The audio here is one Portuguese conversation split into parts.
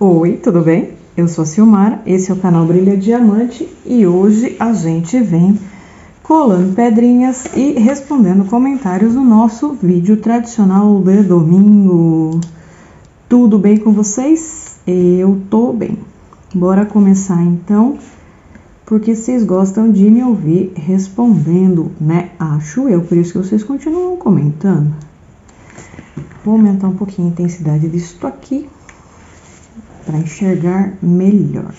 Oi, tudo bem? Eu sou a Silmara, esse é o canal Brilha Diamante e hoje a gente vem colando pedrinhas e respondendo comentários no nosso vídeo tradicional de domingo. Tudo bem com vocês? Eu tô bem. Bora começar então, porque vocês gostam de me ouvir respondendo, né? Acho eu, por isso que vocês continuam comentando. Vou aumentar um pouquinho a intensidade disso aqui para enxergar melhor.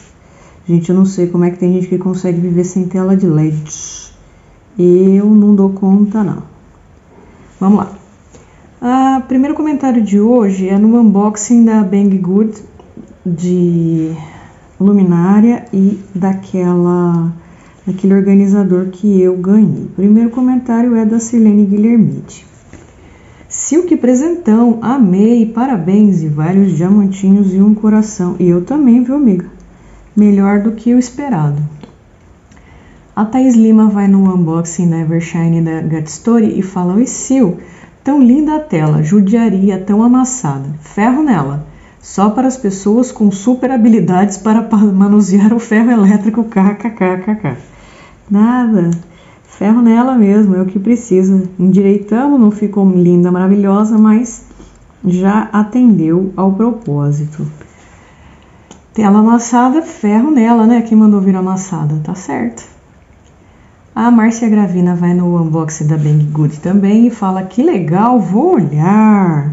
Gente, eu não sei como é que tem gente que consegue viver sem tela de LED. Eu não dou conta, não. Vamos lá. O primeiro comentário de hoje é no unboxing da Banggood de luminária e daquela daquele organizador que eu ganhei. O primeiro comentário é da Silene Guilhermide. Silk presentão, amei, parabéns e vários diamantinhos e um coração. E eu também, viu, amiga? Melhor do que o esperado. A Thaís Lima vai no unboxing da Evershine da Gut Story e fala: Oi, Sil, tão linda a tela, judiaria tão amassada. Ferro nela. Só para as pessoas com super habilidades para manusear o ferro elétrico, kkkk. Nada. Ferro nela mesmo, é o que precisa. Endireitamos, não ficou linda, maravilhosa, mas já atendeu ao propósito. Tela amassada, ferro nela, né? Quem mandou vir amassada, tá certo. A Márcia Gravina vai no unboxing da Bang Good também e fala que legal, vou olhar.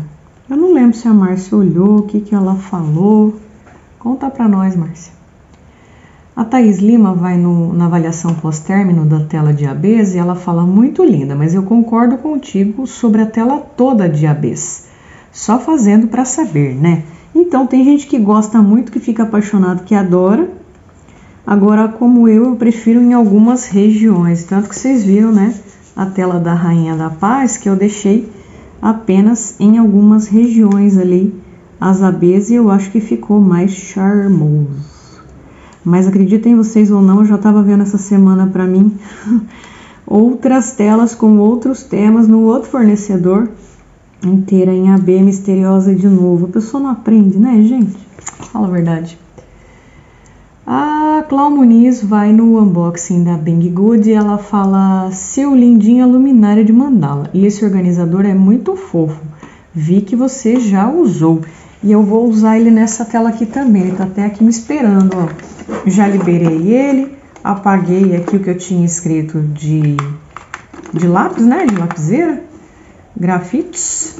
Eu não lembro se a Márcia olhou, o que, que ela falou. Conta pra nós, Márcia. A Thaís Lima vai no, na avaliação pós-término da tela de ABs e ela fala muito linda, mas eu concordo contigo sobre a tela toda de ABs. Só fazendo para saber, né? Então tem gente que gosta muito, que fica apaixonado, que adora. Agora, como eu, eu prefiro em algumas regiões. Tanto que vocês viram, né? A tela da Rainha da Paz, que eu deixei apenas em algumas regiões ali as ABs e eu acho que ficou mais charmoso. Mas acreditem vocês ou não, eu já estava vendo essa semana para mim outras telas com outros temas no outro fornecedor, inteira em AB misteriosa de novo. A pessoa não aprende, né, gente? Fala a verdade. A Clau Muniz vai no unboxing da Bang Good e ela fala: Seu lindinha luminária de mandala. E esse organizador é muito fofo. Vi que você já usou. E eu vou usar ele nessa tela aqui também. Ele tá até aqui me esperando, ó. Já liberei ele, apaguei aqui o que eu tinha escrito de, de lápis, né? De lapiseira, grafites.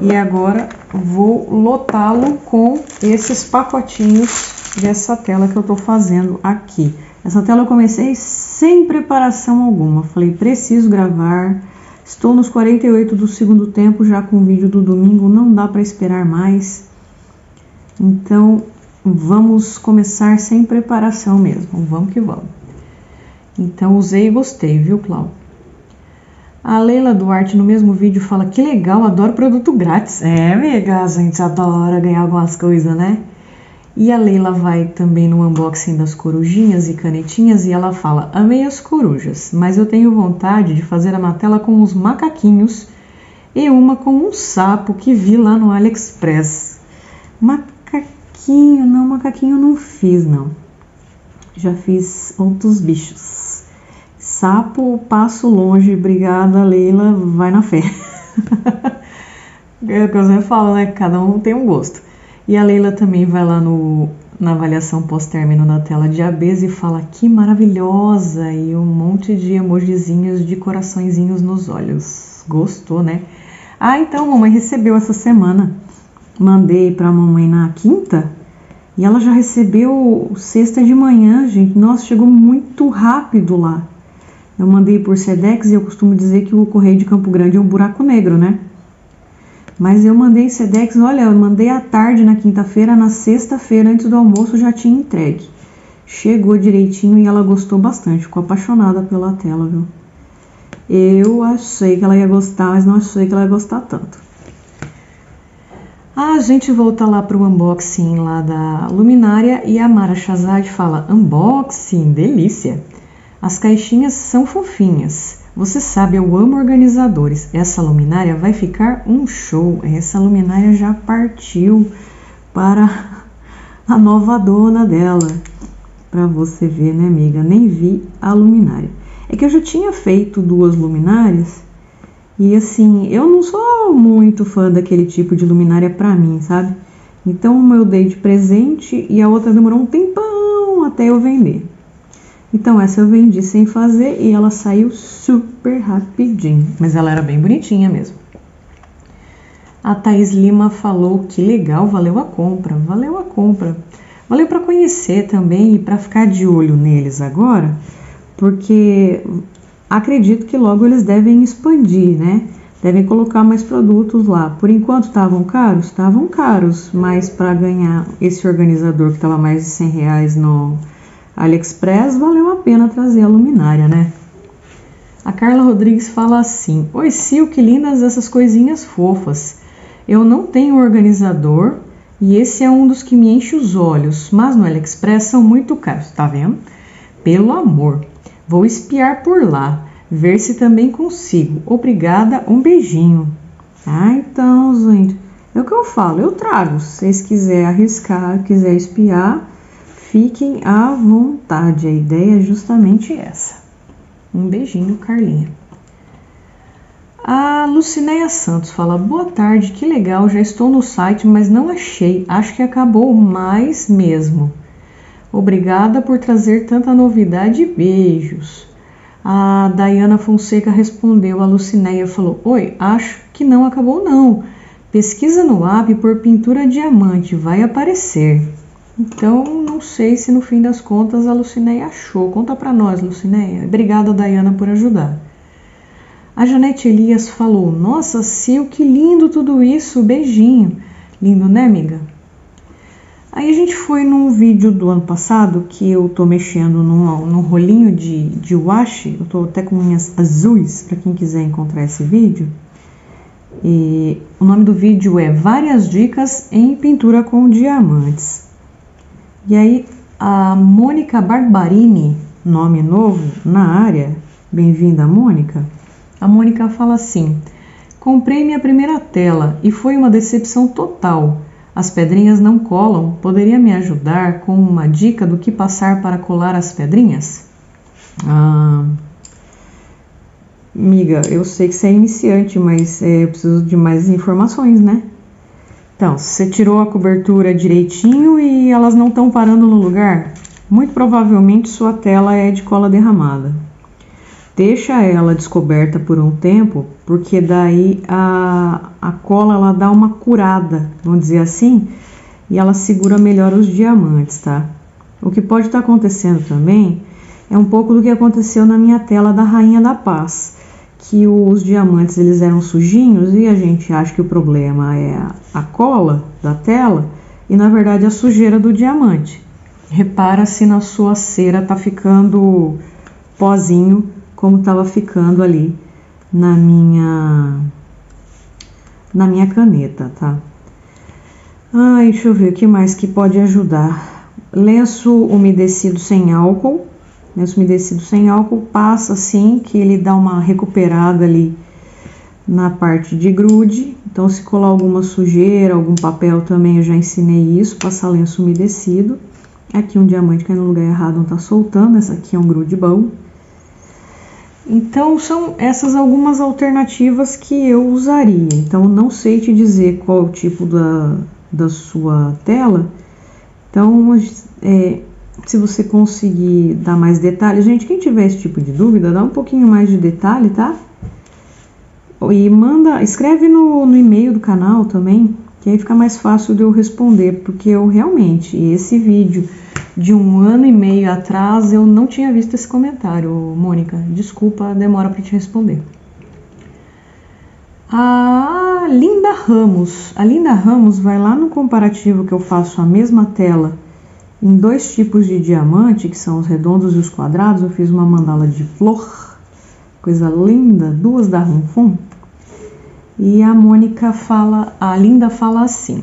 E agora vou lotá-lo com esses pacotinhos dessa tela que eu tô fazendo aqui. Essa tela eu comecei sem preparação alguma. Falei, preciso gravar. Estou nos 48 do segundo tempo, já com o vídeo do domingo, não dá para esperar mais. Então, vamos começar sem preparação mesmo, vamos que vamos. Então usei e gostei, viu, Clau? A Leila Duarte no mesmo vídeo fala que legal, adoro produto grátis. É, amiga, a gente adora ganhar algumas coisas, né? E a Leila vai também no unboxing das corujinhas e canetinhas e ela fala: Amei as corujas, mas eu tenho vontade de fazer a matela com os macaquinhos e uma com um sapo que vi lá no AliExpress. Macaquinho, não, macaquinho eu não fiz, não. Já fiz outros bichos. Sapo, passo longe, obrigada, Leila, vai na fé. é o que eu sempre falo, né? Cada um tem um gosto. E a Leila também vai lá no, na avaliação pós-término da tela de ABs e fala que maravilhosa e um monte de emojizinhos de coraçõezinhos nos olhos. Gostou, né? Ah, então, mamãe recebeu essa semana. Mandei para a mamãe na quinta e ela já recebeu sexta de manhã, gente. Nossa, chegou muito rápido lá. Eu mandei por Sedex e eu costumo dizer que o correio de Campo Grande é um buraco negro, né? Mas eu mandei Sedex, olha, eu mandei à tarde na quinta-feira, na sexta-feira, antes do almoço, já tinha entregue. Chegou direitinho e ela gostou bastante, ficou apaixonada pela tela, viu? Eu achei que ela ia gostar, mas não achei que ela ia gostar tanto. A gente volta lá para o unboxing lá da luminária e a Mara Shazad fala: Unboxing, delícia! As caixinhas são fofinhas. Você sabe, eu amo organizadores. Essa luminária vai ficar um show. Essa luminária já partiu para a nova dona dela. Pra você ver, né, amiga? Nem vi a luminária. É que eu já tinha feito duas luminárias e assim, eu não sou muito fã daquele tipo de luminária pra mim, sabe? Então uma eu dei de presente e a outra demorou um tempão até eu vender. Então essa eu vendi sem fazer e ela saiu super rapidinho, mas ela era bem bonitinha mesmo. A Thais Lima falou que legal, valeu a compra, valeu a compra. Valeu para conhecer também e para ficar de olho neles agora, porque acredito que logo eles devem expandir, né? Devem colocar mais produtos lá. Por enquanto estavam caros? Estavam caros, mas para ganhar esse organizador que estava mais de 100 reais no AliExpress, valeu a pena trazer a luminária, né? A Carla Rodrigues fala assim: Oi, Sil, que lindas essas coisinhas fofas. Eu não tenho organizador e esse é um dos que me enche os olhos, mas no AliExpress são muito caros, tá vendo? Pelo amor, vou espiar por lá ver se também consigo. Obrigada, um beijinho. Ah, então, gente, é o que eu falo, eu trago. Se vocês quiserem arriscar, quiser espiar, fiquem à vontade. A ideia é justamente essa. Um beijinho, Carlinha. A Lucinéia Santos fala: Boa tarde, que legal, já estou no site, mas não achei. Acho que acabou mais mesmo. Obrigada por trazer tanta novidade e beijos. A Dayana Fonseca respondeu, a Lucinéia falou: Oi, acho que não acabou não. Pesquisa no app por pintura diamante, vai aparecer. Então, não sei se no fim das contas a Lucinéia achou. Conta para nós, Lucinéia. Obrigada, Dayana, por ajudar. A Janete Elias falou: Nossa, Sil, que lindo tudo isso. Beijinho. Lindo, né, amiga? Aí a gente foi num vídeo do ano passado que eu tô mexendo num, num rolinho de, de washi, eu tô até com unhas azuis para quem quiser encontrar esse vídeo. E o nome do vídeo é Várias Dicas em Pintura com Diamantes. E aí a Mônica Barbarini, nome novo na área, bem-vinda Mônica. A Mônica fala assim: Comprei minha primeira tela e foi uma decepção total as pedrinhas não colam. Poderia me ajudar com uma dica do que passar para colar as pedrinhas? Ah, amiga, eu sei que você é iniciante, mas é, eu preciso de mais informações, né? Então, você tirou a cobertura direitinho e elas não estão parando no lugar? Muito provavelmente sua tela é de cola derramada. Deixa ela descoberta por um tempo, porque daí a, a cola ela dá uma curada, vamos dizer assim, e ela segura melhor os diamantes, tá? O que pode estar tá acontecendo também é um pouco do que aconteceu na minha tela da Rainha da Paz, que os diamantes eles eram sujinhos e a gente acha que o problema é a cola da tela e na verdade a sujeira do diamante. Repara se na sua cera tá ficando pozinho como estava ficando ali na minha na minha caneta, tá? Ai, deixa eu ver o que mais que pode ajudar. Lenço umedecido sem álcool. Lenço umedecido sem álcool passa assim que ele dá uma recuperada ali na parte de grude. Então, se colar alguma sujeira, algum papel também, eu já ensinei isso, passar lenço umedecido. Aqui um diamante que é no lugar errado, não tá soltando. Essa aqui é um grude bom. Então, são essas algumas alternativas que eu usaria. Então, não sei te dizer qual o tipo da, da sua tela. Então, é, se você conseguir dar mais detalhes, gente, quem tiver esse tipo de dúvida, dá um pouquinho mais de detalhe, tá? E manda, escreve no, no e-mail do canal também, que aí fica mais fácil de eu responder, porque eu realmente, esse vídeo de um ano e meio atrás, eu não tinha visto esse comentário, Mônica. Desculpa a demora para te responder. A Linda Ramos. A Linda Ramos vai lá no comparativo que eu faço a mesma tela em dois tipos de diamante, que são os redondos e os quadrados. Eu fiz uma mandala de flor, coisa linda, duas da Ronfon. E a Mônica fala, a Linda fala assim: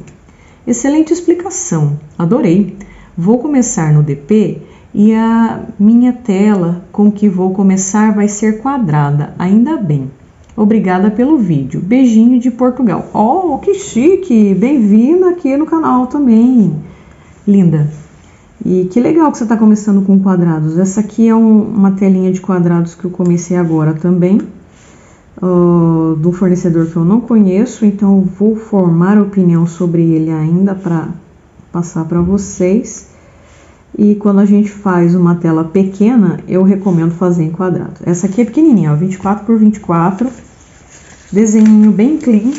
Excelente explicação, adorei. Vou começar no DP e a minha tela com que vou começar vai ser quadrada, ainda bem. Obrigada pelo vídeo. Beijinho de Portugal. Oh, que chique! Bem-vindo aqui no canal também. Linda. E que legal que você está começando com quadrados. Essa aqui é um, uma telinha de quadrados que eu comecei agora também, uh, do fornecedor que eu não conheço, então vou formar opinião sobre ele ainda para passar para vocês. E quando a gente faz uma tela pequena, eu recomendo fazer em quadrado. Essa aqui é pequenininha, ó, 24 por 24, desenho bem clean.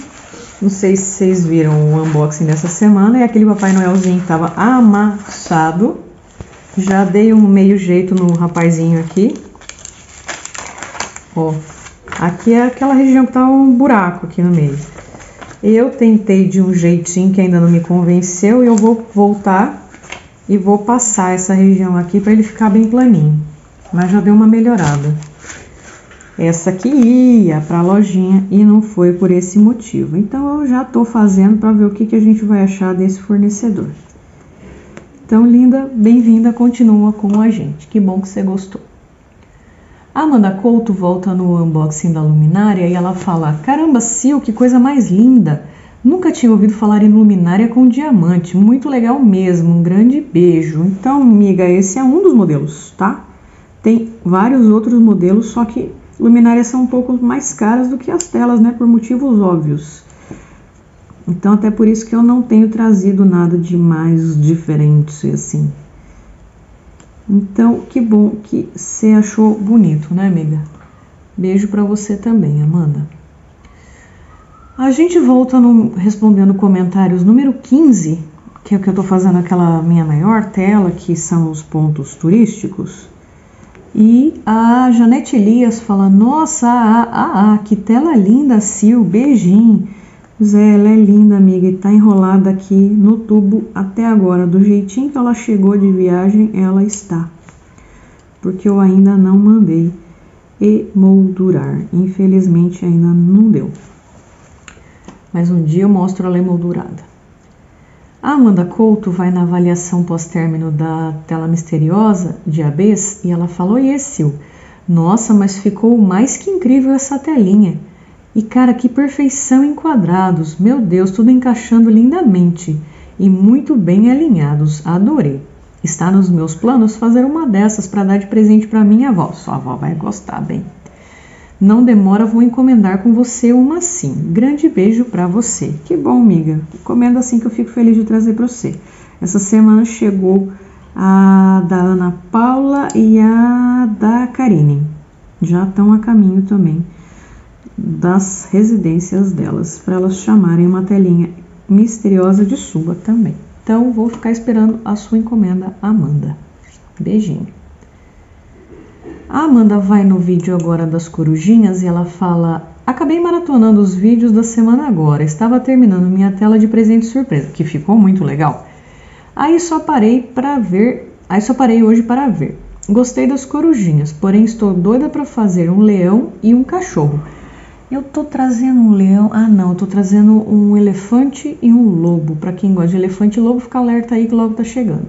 Não sei se vocês viram o unboxing dessa semana. É aquele Papai Noelzinho que estava amassado. Já dei um meio jeito no rapazinho aqui. Ó, aqui é aquela região que tá um buraco aqui no meio. Eu tentei de um jeitinho que ainda não me convenceu e eu vou voltar e vou passar essa região aqui para ele ficar bem planinho. Mas já deu uma melhorada. Essa aqui ia para a lojinha e não foi por esse motivo. Então eu já estou fazendo para ver o que, que a gente vai achar desse fornecedor. Então, linda, bem-vinda, continua com a gente. Que bom que você gostou. A Amanda Couto volta no unboxing da luminária e ela fala: Caramba, Sil, que coisa mais linda! Nunca tinha ouvido falar em luminária com diamante, muito legal mesmo, um grande beijo. Então, amiga, esse é um dos modelos, tá? Tem vários outros modelos, só que luminárias são um pouco mais caras do que as telas, né, por motivos óbvios. Então, até por isso que eu não tenho trazido nada de mais diferente assim. Então, que bom que você achou bonito, né, amiga? Beijo para você também, Amanda. A gente volta no, respondendo comentários número 15, que é o que eu estou fazendo aquela minha maior tela, que são os pontos turísticos. E a Janete Elias fala: Nossa, ah, ah, ah, que tela linda, Sil, beijinho. Zé, ela é linda, amiga, e tá enrolada aqui no tubo até agora. Do jeitinho que ela chegou de viagem, ela está. Porque eu ainda não mandei emoldurar. Infelizmente, ainda não deu mas um dia eu mostro ela emoldurada. A Amanda Couto vai na avaliação pós-término da tela misteriosa de ABs e ela falou: Oi, Sil, nossa, mas ficou mais que incrível essa telinha. E cara, que perfeição em quadrados, meu Deus, tudo encaixando lindamente e muito bem alinhados, adorei. Está nos meus planos fazer uma dessas para dar de presente para minha avó. Sua avó vai gostar, bem. Não demora, vou encomendar com você uma sim. Grande beijo para você. Que bom, amiga. Encomenda assim que eu fico feliz de trazer para você. Essa semana chegou a da Ana Paula e a da Karine. Já estão a caminho também das residências delas, para elas chamarem uma telinha misteriosa de suba também. Então, vou ficar esperando a sua encomenda, Amanda. Beijinho. A Amanda vai no vídeo agora das corujinhas e ela fala: Acabei maratonando os vídeos da semana agora, estava terminando minha tela de presente surpresa, que ficou muito legal. Aí só parei para ver, aí só parei hoje para ver. Gostei das corujinhas, porém estou doida para fazer um leão e um cachorro. Eu tô trazendo um leão, ah não, eu tô trazendo um elefante e um lobo. Para quem gosta de elefante e lobo, fica alerta aí que logo tá chegando.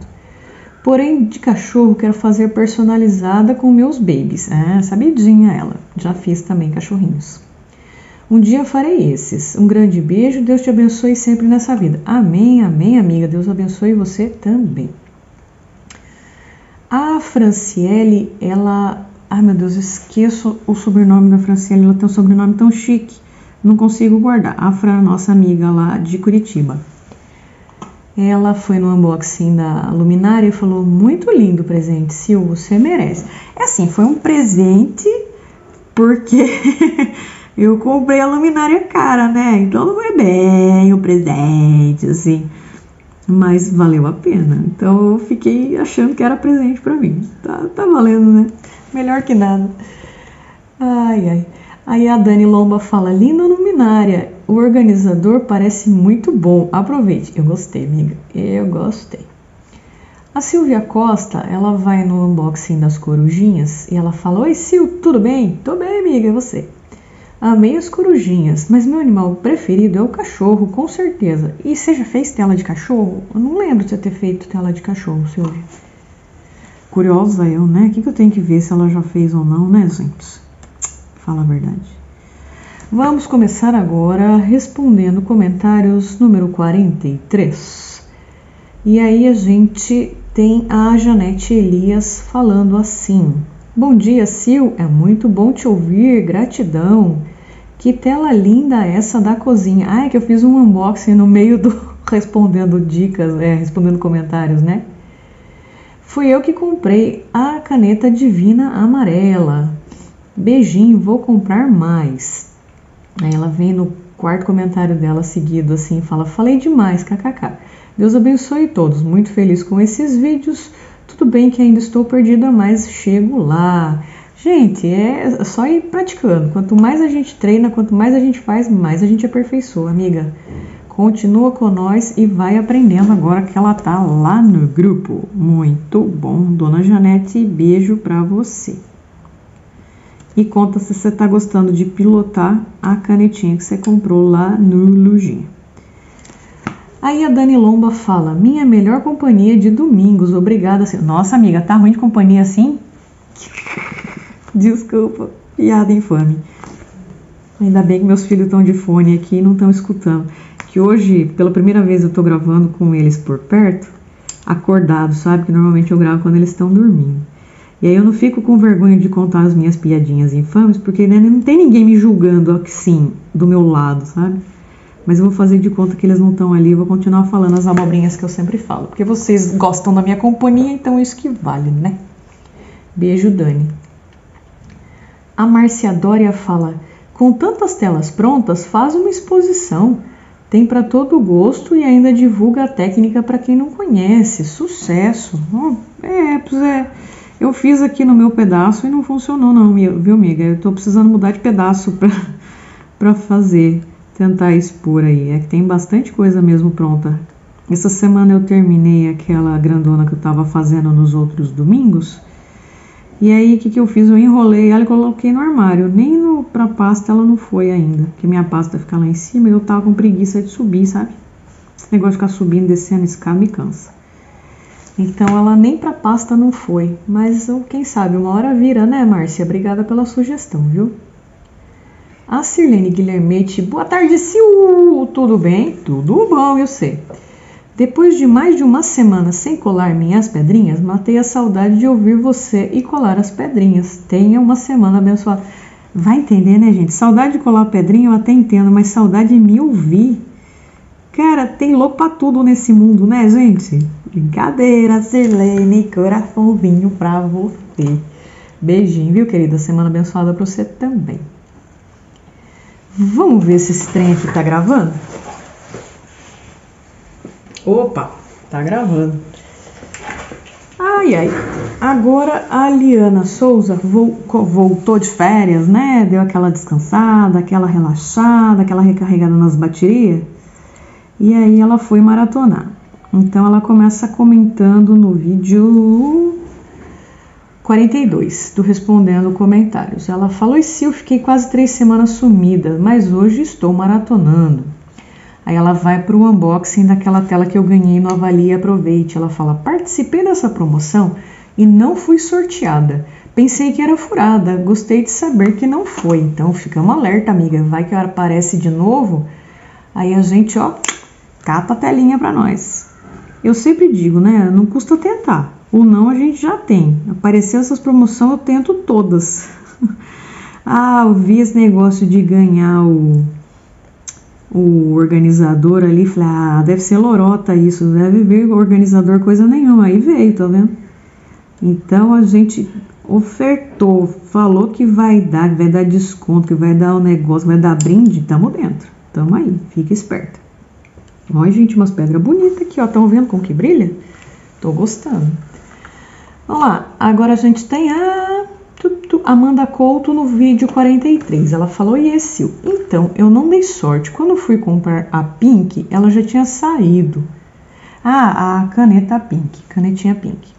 Porém, de cachorro quero fazer personalizada com meus babies. Ah, sabidinha ela. Já fiz também cachorrinhos. Um dia farei esses. Um grande beijo. Deus te abençoe sempre nessa vida. Amém, amém, amiga. Deus abençoe você também. A Franciele, ela. Ai meu Deus, esqueço o sobrenome da Franciele. Ela tem um sobrenome tão chique. Não consigo guardar. A Fran, nossa amiga lá de Curitiba. Ela foi no unboxing da luminária e falou: Muito lindo o presente, Sil, você merece. É assim, foi um presente porque eu comprei a luminária cara, né? Então não foi bem o presente, assim. Mas valeu a pena. Então eu fiquei achando que era presente para mim. Tá, tá valendo, né? Melhor que nada. Ai, ai. Aí a Dani Lomba fala: linda luminária. O organizador parece muito bom. Aproveite. Eu gostei, amiga. Eu gostei. A Silvia Costa, ela vai no unboxing das corujinhas e ela fala: Oi, Sil, tudo bem? Tô bem, amiga, e você? Amei as corujinhas, mas meu animal preferido é o cachorro, com certeza. E você já fez tela de cachorro? Eu não lembro de você ter feito tela de cachorro, Silvia. Curiosa eu, né? O que, que eu tenho que ver se ela já fez ou não, né, gente? fala a verdade. Vamos começar agora respondendo comentários número 43. E aí a gente tem a Janete Elias falando assim: Bom dia, Sil, é muito bom te ouvir, gratidão. Que tela linda essa da cozinha. Ah, é que eu fiz um unboxing no meio do respondendo dicas, é, respondendo comentários, né? Fui eu que comprei a caneta divina amarela. Beijinho, vou comprar mais. Aí ela vem no quarto comentário dela seguido assim, fala: "Falei demais, kkk. Deus abençoe todos. Muito feliz com esses vídeos. Tudo bem que ainda estou perdida, mas chego lá. Gente, é só ir praticando. Quanto mais a gente treina, quanto mais a gente faz, mais a gente aperfeiçoa, amiga. Continua com nós e vai aprendendo agora que ela tá lá no grupo. Muito bom, Dona Janete, beijo para você. E conta se você tá gostando de pilotar a canetinha que você comprou lá no Lujinha. Aí a Dani Lomba fala: Minha melhor companhia de domingos, obrigada. Nossa, amiga, tá ruim de companhia assim? Desculpa, piada infame. Ainda bem que meus filhos estão de fone aqui e não estão escutando que hoje, pela primeira vez, eu tô gravando com eles por perto, acordado, sabe? Que normalmente eu gravo quando eles estão dormindo. E aí eu não fico com vergonha de contar as minhas piadinhas infames, porque né, não tem ninguém me julgando assim, do meu lado, sabe? Mas eu vou fazer de conta que eles não estão ali, e vou continuar falando as abobrinhas que eu sempre falo. Porque vocês gostam da minha companhia, então isso que vale, né? Beijo, Dani. A Marcia Dória fala: com tantas telas prontas, faz uma exposição tem para todo gosto e ainda divulga a técnica para quem não conhece. Sucesso! Oh, é, pois é. Eu fiz aqui no meu pedaço e não funcionou não, viu, amiga? Eu tô precisando mudar de pedaço para fazer, tentar expor aí. É que tem bastante coisa mesmo pronta. Essa semana eu terminei aquela grandona que eu estava fazendo nos outros domingos e aí, o que, que eu fiz? Eu enrolei ela e coloquei no armário. Nem no, pra pasta ela não foi ainda. Porque minha pasta fica lá em cima e eu tava com preguiça de subir, sabe? Esse negócio de ficar subindo, descendo escada me cansa. Então ela nem pra pasta não foi. Mas quem sabe, uma hora vira, né, Márcia? Obrigada pela sugestão, viu? A Sirlene Guilhermete, boa tarde, Sil! Tudo bem? Tudo bom, eu sei. Depois de mais de uma semana sem colar minhas pedrinhas, matei a saudade de ouvir você e colar as pedrinhas. Tenha uma semana abençoada. Vai entender, né, gente? Saudade de colar pedrinha eu até entendo, mas saudade de me ouvir. Cara, tem louco pra tudo nesse mundo, né, gente? Brincadeira, Sirlene, coraçãozinho pra você. Beijinho, viu, querida? Semana abençoada pra você também. Vamos ver se esse trem aqui tá gravando? Opa, tá gravando. Ai, ai. Agora a Liana Souza voltou de férias, né? Deu aquela descansada, aquela relaxada, aquela recarregada nas baterias. E aí ela foi maratonar. Então ela começa comentando no vídeo 42 do Respondendo Comentários. Ela falou: E se eu fiquei quase três semanas sumida, mas hoje estou maratonando. Aí ela vai para o unboxing daquela tela que eu ganhei no Avalie e Aproveite. Ela fala: Participei dessa promoção e não fui sorteada. Pensei que era furada, gostei de saber que não foi. Então ficamos alerta, amiga. Vai que aparece de novo. Aí a gente, ó, cata a telinha para nós. Eu sempre digo, né? Não custa tentar. O não a gente já tem. Apareceu essas promoções, eu tento todas. ah, eu vi esse negócio de ganhar o o organizador ali, falei, ah, deve ser lorota isso, deve vir organizador coisa nenhuma. Aí veio, tá vendo? Então a gente ofertou, falou que vai dar, que vai dar desconto, que vai dar o um negócio, vai dar brinde, tamo dentro. Tamo aí, fica esperta. Olha, gente, umas pedras bonitas aqui, ó. Estão vendo como que brilha? Tô gostando. Vamos lá, agora a gente tem a Amanda Couto no vídeo 43. Ela falou: E esse? Então, eu não dei sorte. Quando fui comprar a Pink, ela já tinha saído. Ah, a caneta Pink, canetinha Pink.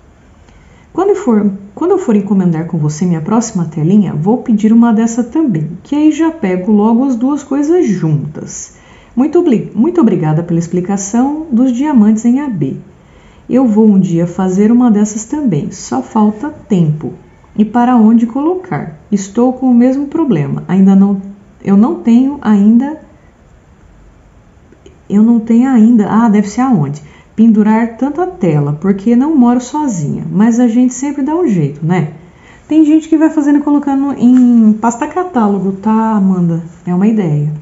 Quando, for, quando eu for encomendar com você minha próxima telinha, vou pedir uma dessa também, que aí já pego logo as duas coisas juntas. Muito, muito obrigada pela explicação dos diamantes em AB. Eu vou um dia fazer uma dessas também, só falta tempo e para onde colocar. Estou com o mesmo problema. Ainda não eu não tenho ainda eu não tenho ainda. Ah, deve ser aonde. pendurar tanta tela, porque não moro sozinha, mas a gente sempre dá um jeito, né? Tem gente que vai fazendo colocando em pasta catálogo, tá, Amanda? É uma ideia.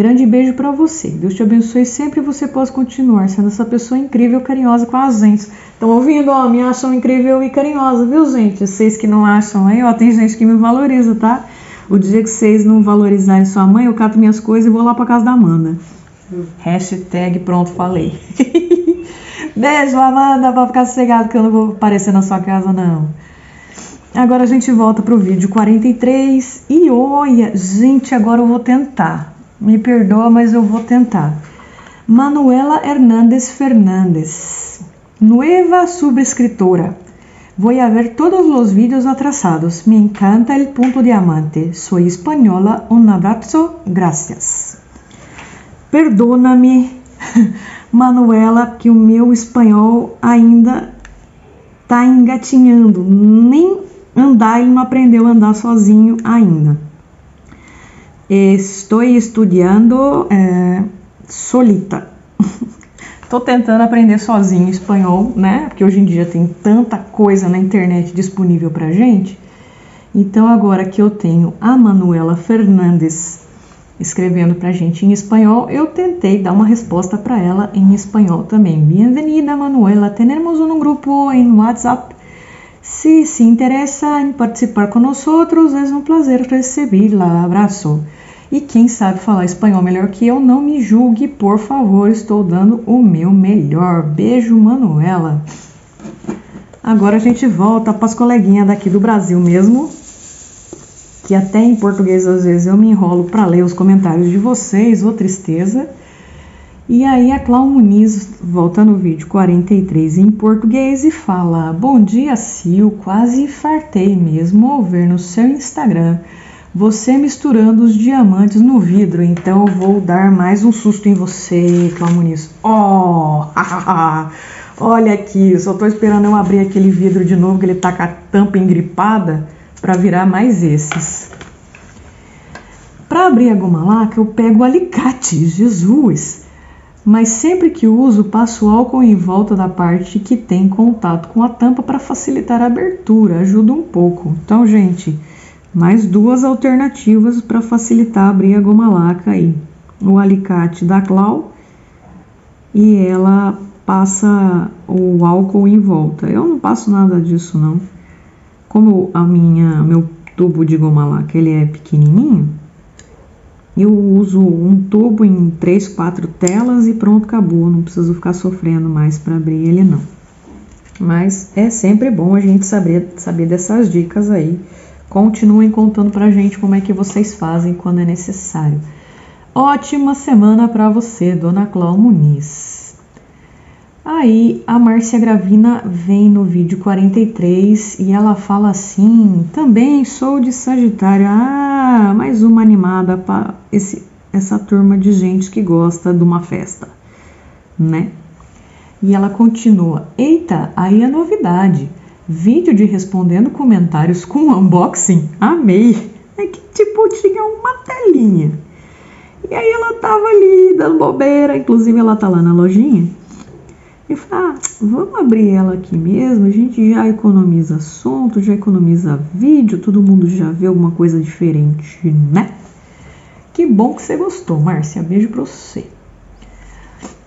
Grande beijo para você. Deus te abençoe sempre e você possa continuar sendo essa pessoa incrível, carinhosa com as gente. Estão ouvindo, ó, me acham incrível e carinhosa, viu, gente? Vocês que não acham aí, ó, tem gente que me valoriza, tá? O dia que vocês não valorizarem sua mãe, eu cato minhas coisas e vou lá pra casa da Amanda. Hashtag pronto, falei. Beijo, Amanda, pra ficar sossegado que eu não vou aparecer na sua casa, não. Agora a gente volta pro vídeo 43 e olha, gente, agora eu vou tentar. Me perdoa, mas eu vou tentar. Manuela Hernández Fernandes, nueva subscritora. Voy a ver todos los vídeos atrasados. Me encanta el punto diamante. Soy española. Un abrazo. Gracias. Perdona-me, Manuela, que o meu espanhol ainda tá engatinhando. Nem andar, ele não aprendeu a andar sozinho ainda. Estou estudando é, solita. Estou tentando aprender sozinho espanhol, né? Porque hoje em dia tem tanta coisa na internet disponível para gente. Então, agora que eu tenho a Manuela Fernandes escrevendo para gente em espanhol, eu tentei dar uma resposta para ela em espanhol também. Bienvenida, Manuela. Temos um grupo em WhatsApp. Se se interessa em participar nós, é um prazer recebê-la. Abraço. E quem sabe falar espanhol melhor que eu, não me julgue, por favor, estou dando o meu melhor. Beijo, Manuela. Agora a gente volta para as coleguinhas daqui do Brasil mesmo, que até em português às vezes eu me enrolo para ler os comentários de vocês, ô tristeza. E aí a Clau Muniz volta no vídeo 43 em português e fala: Bom dia, Sil, quase fartei mesmo ao ver no seu Instagram você misturando os diamantes no vidro. Então eu vou dar mais um susto em você, Clamuniz. Oh! Olha aqui, só tô esperando eu abrir aquele vidro de novo, que ele tá com a tampa engripada, para virar mais esses. Para abrir a goma laca, eu pego alicate, Jesus! Mas sempre que uso, passo álcool em volta da parte que tem contato com a tampa para facilitar a abertura, ajuda um pouco. Então, gente, mais duas alternativas para facilitar abrir a goma laca aí. O alicate da Clau e ela passa o álcool em volta. Eu não passo nada disso não. Como a minha meu tubo de goma laca ele é pequenininho, eu uso um tubo em três, quatro telas e pronto, acabou. Não preciso ficar sofrendo mais para abrir ele não. Mas é sempre bom a gente saber, saber dessas dicas aí Continuem contando pra gente como é que vocês fazem quando é necessário. Ótima semana para você, Dona Clau Muniz. Aí a Márcia Gravina vem no vídeo 43 e ela fala assim: também sou de Sagitário. Ah, mais uma animada para essa turma de gente que gosta de uma festa, né? E ela continua: eita, aí é novidade vídeo de respondendo comentários com unboxing, amei. É que tipo tinha uma telinha. E aí ela tava ali dando bobeira, inclusive ela tá lá na lojinha. E falei, ah, vamos abrir ela aqui mesmo, a gente já economiza assunto, já economiza vídeo, todo mundo já vê alguma coisa diferente, né? Que bom que você gostou, Márcia. Beijo pra você.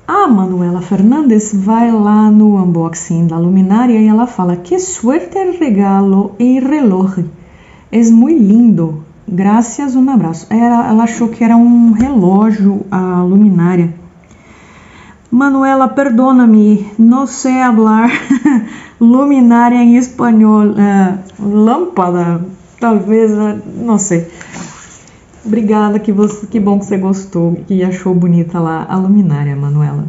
A Manuela Fernandes vai lá no unboxing da luminária e ela fala: Que suerte el regalo e reloj. É muito lindo. Graças, um abraço. Ela, achou que era um relógio a luminária. Manuela, perdona-me, não sei falar luminária em espanhol. Uh, lâmpada, talvez, uh, não sei. Obrigada, que, você, que bom que você gostou e achou bonita lá a luminária, Manuela.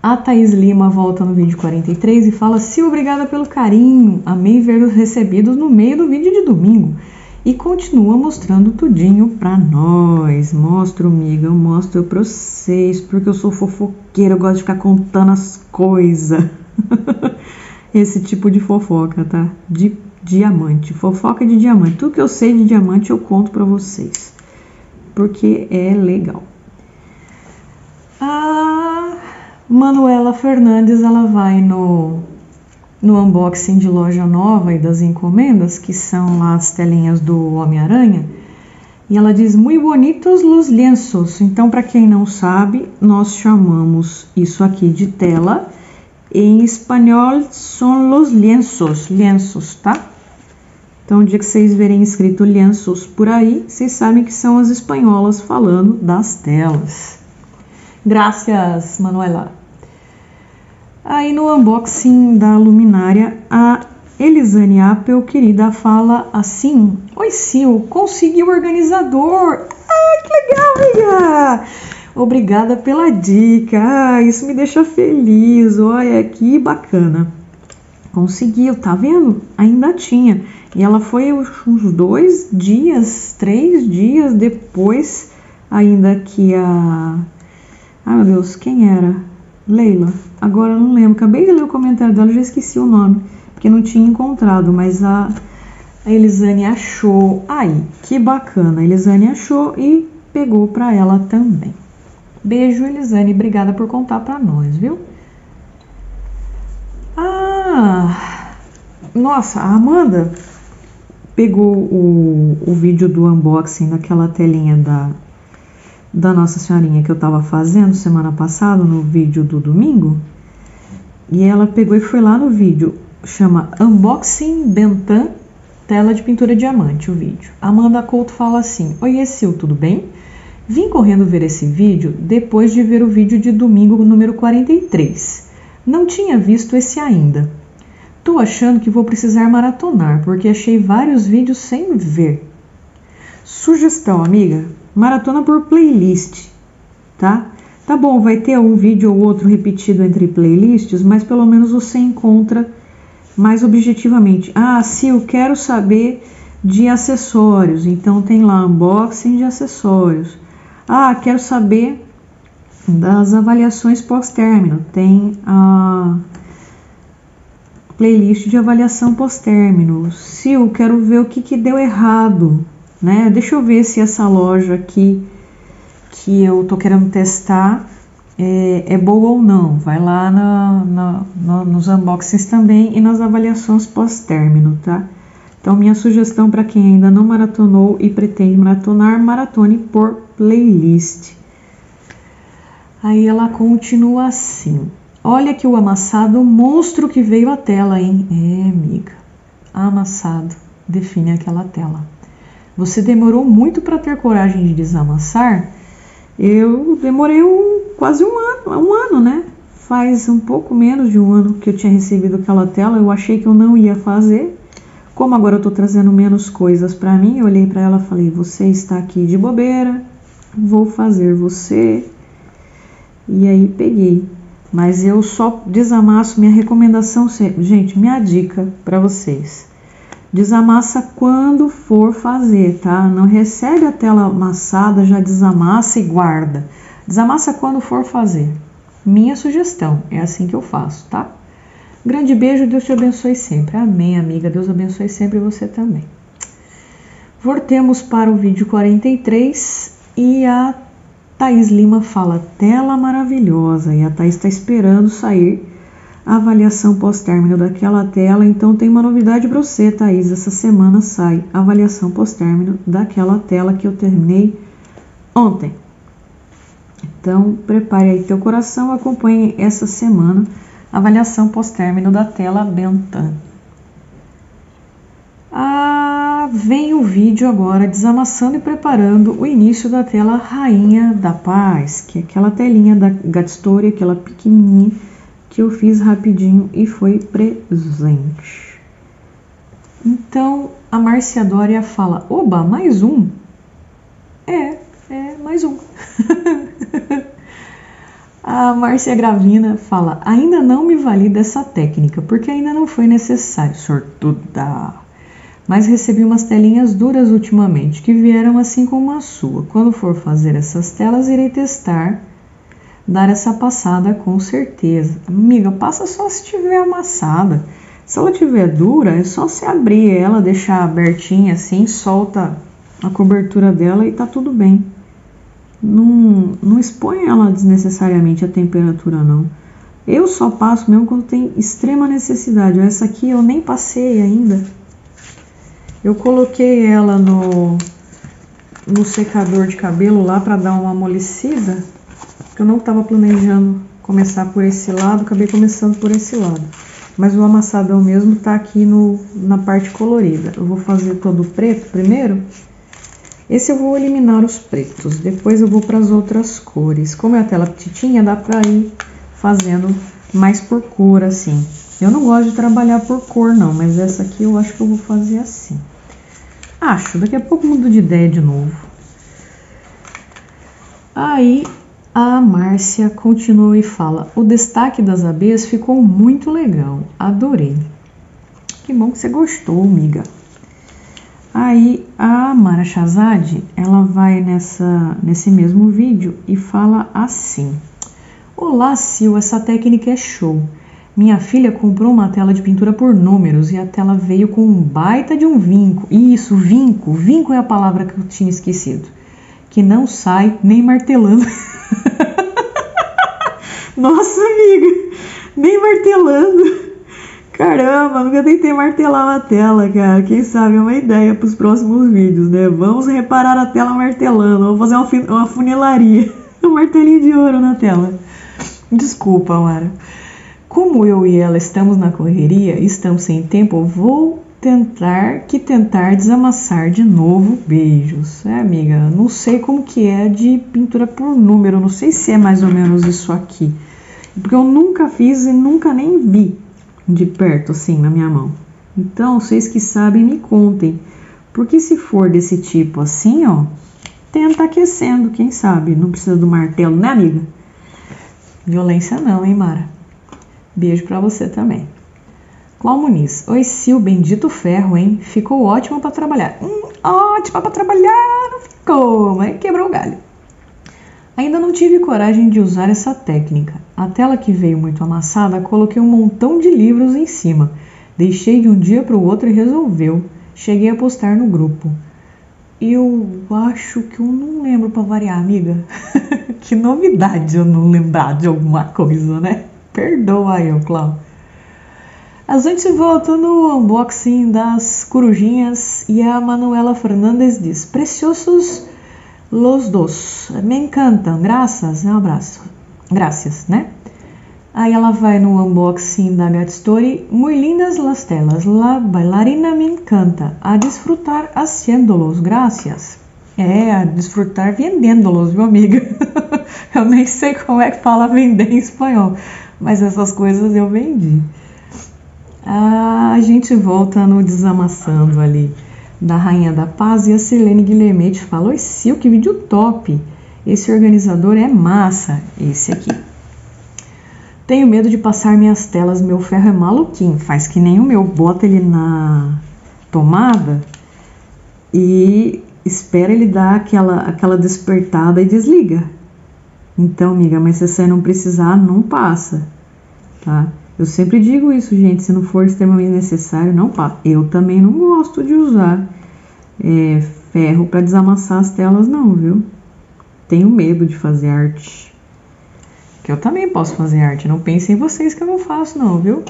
A Thaís Lima volta no vídeo 43 e fala: Se obrigada pelo carinho, amei ver os recebidos no meio do vídeo de domingo. E continua mostrando tudinho pra nós. Mostro, amiga, eu mostro pra vocês, porque eu sou fofoqueira, eu gosto de ficar contando as coisas. Esse tipo de fofoca, tá? De diamante, fofoca de diamante. Tudo que eu sei de diamante eu conto para vocês, porque é legal. A Manuela Fernandes, ela vai no, no unboxing de loja nova e das encomendas, que são lá as telinhas do Homem-Aranha, e ela diz, muito bonitos los lienzos. Então, para quem não sabe, nós chamamos isso aqui de tela. Em espanhol, são los lienzos, lienzos, tá? Então, o dia que vocês verem escrito lienzos por aí, vocês sabem que são as espanholas falando das telas. Graças, Manuela. Aí no unboxing da luminária, a Elisane Apple, querida, fala assim: Oi, Sil, consegui o organizador. Ah, que legal, amiga! Obrigada pela dica. Ah, isso me deixa feliz. Olha que bacana. Conseguiu, tá vendo? Ainda tinha. E ela foi uns dois dias, três dias depois, ainda que a. Ai meu Deus, quem era? Leila. Agora eu não lembro. Acabei de ler o comentário dela, já esqueci o nome, porque não tinha encontrado, mas a, a Elisane achou. Aí, que bacana. A Elisane achou e pegou para ela também. Beijo, Elisane. Obrigada por contar para nós, viu? Ah, nossa, a Amanda pegou o, o vídeo do unboxing daquela telinha da, da Nossa Senhorinha que eu estava fazendo semana passada no vídeo do domingo. E ela pegou e foi lá no vídeo, chama Unboxing Bentan Tela de Pintura Diamante, o vídeo. Amanda Couto fala assim: Oi, Essil, tudo bem? Vim correndo ver esse vídeo depois de ver o vídeo de domingo número 43. Não tinha visto esse ainda. Tô achando que vou precisar maratonar, porque achei vários vídeos sem ver. Sugestão, amiga: maratona por playlist, tá? Tá bom, vai ter um vídeo ou outro repetido entre playlists, mas pelo menos você encontra mais objetivamente. Ah, se eu quero saber de acessórios, então tem lá unboxing de acessórios. Ah, quero saber das avaliações pós-término, tem a playlist de avaliação pós-término. Se eu quero ver o que, que deu errado, né? Deixa eu ver se essa loja aqui que eu tô querendo testar é, é boa ou não. Vai lá na, na, na, nos unboxings também e nas avaliações pós-término, tá? Então, minha sugestão para quem ainda não maratonou e pretende maratonar, maratone por playlist. Aí ela continua assim. Olha que o amassado monstro que veio à tela, hein? É, amiga. Amassado define aquela tela. Você demorou muito para ter coragem de desamassar? Eu demorei um, quase um ano, um ano, né? Faz um pouco menos de um ano que eu tinha recebido aquela tela. Eu achei que eu não ia fazer. Como agora eu tô trazendo menos coisas para mim, eu olhei para ela e falei: "Você está aqui de bobeira, vou fazer você". E aí peguei mas eu só desamasso minha recomendação, gente, minha dica para vocês. Desamassa quando for fazer, tá? Não recebe a tela amassada, já desamassa e guarda. Desamassa quando for fazer. Minha sugestão, é assim que eu faço, tá? Grande beijo, Deus te abençoe sempre. Amém, amiga. Deus abençoe sempre você também. Voltemos para o vídeo 43 e a Thaís Lima fala tela maravilhosa e a Thaís está esperando sair a avaliação pós-término daquela tela. Então tem uma novidade para você, Thaís. Essa semana sai a avaliação pós-término daquela tela que eu terminei ontem. Então prepare aí teu coração, acompanhe essa semana a avaliação pós-término da tela Bentan. Ah, vem o vídeo agora desamassando e preparando o início da tela Rainha da Paz, que é aquela telinha da Gatstory, aquela pequenininha que eu fiz rapidinho e foi presente. Então a Marcia Dória fala: Oba, mais um? É, é, mais um. a Márcia Gravina fala: Ainda não me vali dessa técnica, porque ainda não foi necessário. Sortuda mas recebi umas telinhas duras ultimamente, que vieram assim como a sua. Quando for fazer essas telas, irei testar, dar essa passada com certeza. Amiga, passa só se tiver amassada. Se ela tiver dura, é só se abrir ela, deixar abertinha assim, solta a cobertura dela e tá tudo bem. Não, não expõe ela desnecessariamente a temperatura, não. Eu só passo mesmo quando tem extrema necessidade. Essa aqui eu nem passei ainda. Eu coloquei ela no, no secador de cabelo lá para dar uma amolecida. Porque eu não estava planejando começar por esse lado, acabei começando por esse lado. Mas o amassadão mesmo tá aqui no, na parte colorida. Eu vou fazer todo preto primeiro. Esse eu vou eliminar os pretos, depois eu vou para as outras cores. Como é a tela petitinha, dá para ir fazendo mais por cor assim. Eu não gosto de trabalhar por cor não, mas essa aqui eu acho que eu vou fazer assim. Acho, daqui a pouco mudo de ideia de novo. Aí a Márcia continua e fala: O destaque das abelhas ficou muito legal, adorei. Que bom que você gostou, amiga. Aí a Mara Shazad, ela vai nessa, nesse mesmo vídeo e fala assim: Olá, Sil, essa técnica é show. Minha filha comprou uma tela de pintura por números e a tela veio com um baita de um vinco. Isso, vinco. Vinco é a palavra que eu tinha esquecido. Que não sai nem martelando. Nossa, amiga, nem martelando. Caramba, nunca tentei martelar uma tela, cara. Quem sabe é uma ideia para os próximos vídeos, né? Vamos reparar a tela martelando. Vamos fazer uma, uma funilaria. Um martelinho de ouro na tela. Desculpa, Mara. Como eu e ela estamos na correria, estamos sem tempo, vou tentar que tentar desamassar de novo. Beijos. É, amiga, não sei como que é de pintura por número, não sei se é mais ou menos isso aqui. Porque eu nunca fiz e nunca nem vi de perto assim na minha mão. Então, vocês que sabem, me contem. Porque se for desse tipo assim, ó, tenta aquecendo, quem sabe? Não precisa do martelo, né, amiga? Violência não, hein, Mara? Beijo para você também. Clau Muniz. Oi, Sil, bendito ferro, hein? Ficou ótimo para trabalhar. Hum, ótima para trabalhar, não ficou, mas quebrou o galho. Ainda não tive coragem de usar essa técnica. A tela que veio muito amassada, coloquei um montão de livros em cima. Deixei de um dia para o outro e resolveu. Cheguei a postar no grupo. Eu acho que eu não lembro para variar, amiga. que novidade eu não lembrar de alguma coisa, né? Perdoa eu, Clau. A gente volta no unboxing das corujinhas e a Manuela Fernandes diz: Preciosos los dos, me encantam, graças, um abraço, graças, né? Aí ela vai no unboxing da Gat Story, muy lindas las telas, la bailarina me encanta, a disfrutar haciéndolos, graças. É, a desfrutar vendendo-los, meu amiga. eu nem sei como é que fala vender em espanhol, mas essas coisas eu vendi. Ah, a gente volta no Desamassando ali da Rainha da Paz e a Selene Guilhermete falou: Oi, Sil, que vídeo top! Esse organizador é massa, esse aqui. Tenho medo de passar minhas telas, meu ferro é maluquinho, faz que nem o meu, bota ele na tomada e espera ele dar aquela, aquela despertada e desliga. Então, amiga, mas se você não precisar, não passa, tá? Eu sempre digo isso, gente, se não for extremamente necessário, não passa. Eu também não gosto de usar é, ferro para desamassar as telas, não, viu? Tenho medo de fazer arte. Que eu também posso fazer arte. Não pensem em vocês que eu não faço, não, viu?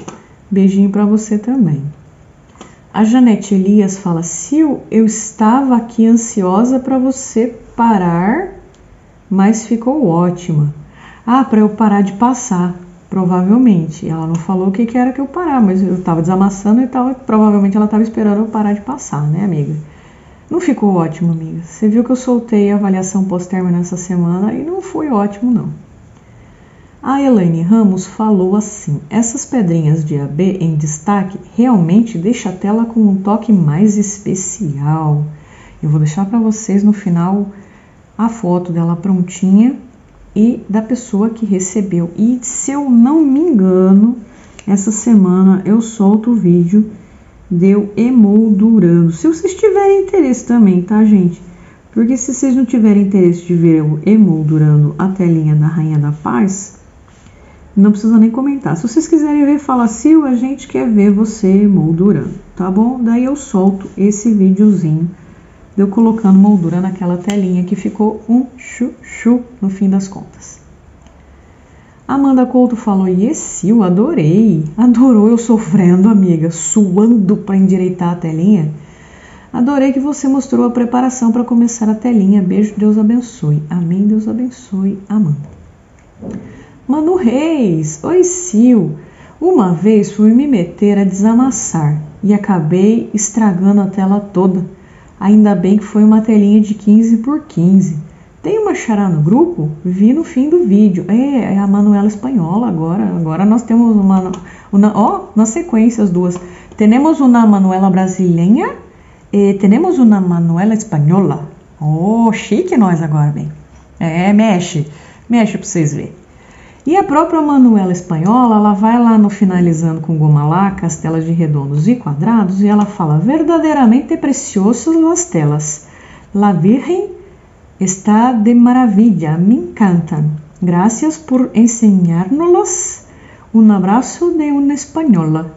Beijinho para você também. A Janete Elias fala: Sil, eu estava aqui ansiosa para você parar, mas ficou ótima. Ah, para eu parar de passar. Provavelmente. Ela não falou o que, que era que eu parar, mas eu estava desamassando e tava, provavelmente ela estava esperando eu parar de passar, né, amiga? Não ficou ótimo, amiga. Você viu que eu soltei a avaliação pós-término essa semana e não foi ótimo, não. A Elaine Ramos falou assim: essas pedrinhas de AB em destaque realmente deixa a tela com um toque mais especial. Eu vou deixar para vocês no final a foto dela prontinha e da pessoa que recebeu. E se eu não me engano, essa semana eu solto o vídeo deu emoldurando. Se vocês tiverem interesse também, tá, gente? Porque se vocês não tiverem interesse de ver eu emoldurando a telinha da Rainha da Paz, não precisa nem comentar. Se vocês quiserem ver, fala assim, a gente quer ver você emoldurando, tá bom? Daí eu solto esse videozinho eu colocando moldura naquela telinha que ficou um chuchu no fim das contas. Amanda Couto falou: Yesil, adorei. Adorou eu sofrendo, amiga, suando para endireitar a telinha. Adorei que você mostrou a preparação para começar a telinha. Beijo, Deus abençoe. Amém, Deus abençoe. Amanda. Manu Reis, oi Sil. Uma vez fui me meter a desamassar e acabei estragando a tela toda. Ainda bem que foi uma telinha de 15 por 15. Tem uma chará no grupo? Vi no fim do vídeo. É, é a Manuela Espanhola agora. Agora nós temos uma. uma ó, na sequência as duas. Temos uma Manuela brasileira e temos uma Manuela Espanhola. Oh, chique nós agora, bem. É, mexe. Mexe pra vocês verem. E a própria Manuela Espanhola, ela vai lá no finalizando com goma laca as telas de redondos e quadrados e ela fala verdadeiramente preciosas as telas. La Virgen está de maravilha, me encantam. Gracias por enseñárnoslas. Um abraço de uma espanhola.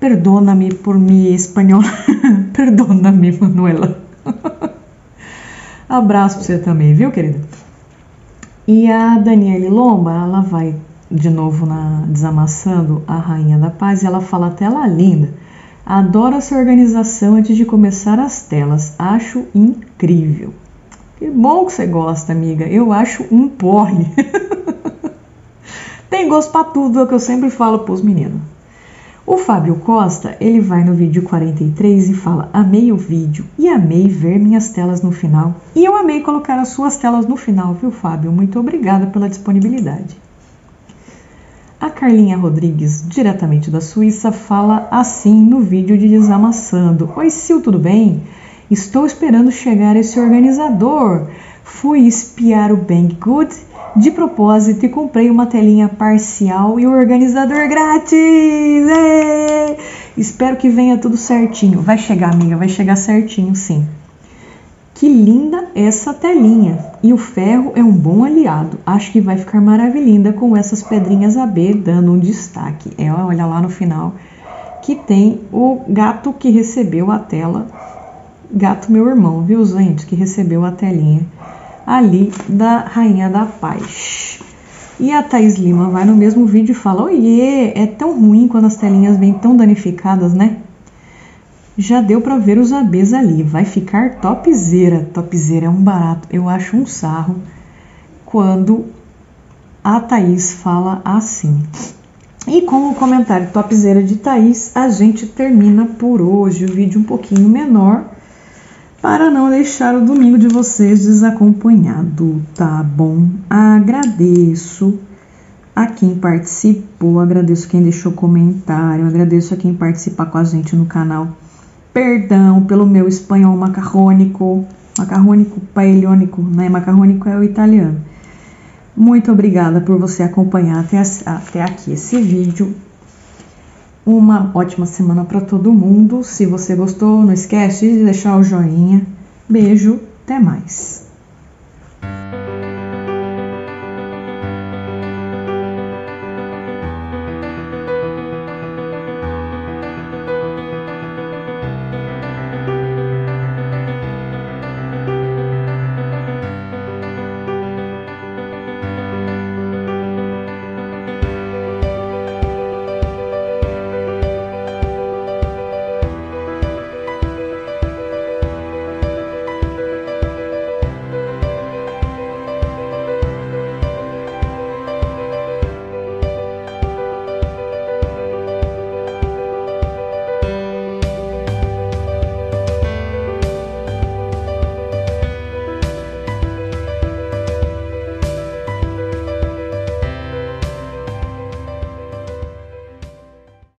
Perdona-me por mi espanhola. Perdona-me, Manuela. Abraço para você também, viu, querida? E a Daniele Lomba, ela vai de novo na Desamassando a Rainha da Paz e ela fala tela linda. Adoro essa organização antes de começar as telas. Acho incrível. Que bom que você gosta, amiga. Eu acho um porre. Tem gosto para tudo, é o que eu sempre falo para os meninos. O Fábio Costa, ele vai no vídeo 43 e fala: Amei o vídeo e amei ver minhas telas no final. E eu amei colocar as suas telas no final, viu, Fábio? Muito obrigada pela disponibilidade. A Carlinha Rodrigues, diretamente da Suíça, fala assim no vídeo de Desamassando: Oi, Sil, tudo bem? Estou esperando chegar esse organizador. Fui espiar o Banggood de propósito comprei uma telinha parcial e o organizador grátis. Espero que venha tudo certinho. Vai chegar, amiga, vai chegar certinho, sim. Que linda essa telinha! E o ferro é um bom aliado. Acho que vai ficar maravilhosa com essas pedrinhas AB dando um destaque. É, olha lá no final que tem o gato que recebeu a tela. Gato meu irmão, viu, gente, que recebeu a telinha ali da Rainha da Paz. E a Thais Lima vai no mesmo vídeo e fala: Oiê, é tão ruim quando as telinhas vêm tão danificadas, né? Já deu para ver os ABs ali, vai ficar topzera. Topzera é um barato, eu acho um sarro quando a Thaís fala assim. E com o comentário topzera de Thaís, a gente termina por hoje o vídeo um pouquinho menor para não deixar o domingo de vocês desacompanhado, tá bom? Agradeço a quem participou, agradeço quem deixou comentário, agradeço a quem participa com a gente no canal. Perdão pelo meu espanhol macarrônico, macarrônico paeliônico, né? Macarrônico é o italiano. Muito obrigada por você acompanhar até, até aqui esse vídeo. Uma ótima semana para todo mundo. Se você gostou, não esquece de deixar o joinha. Beijo, até mais.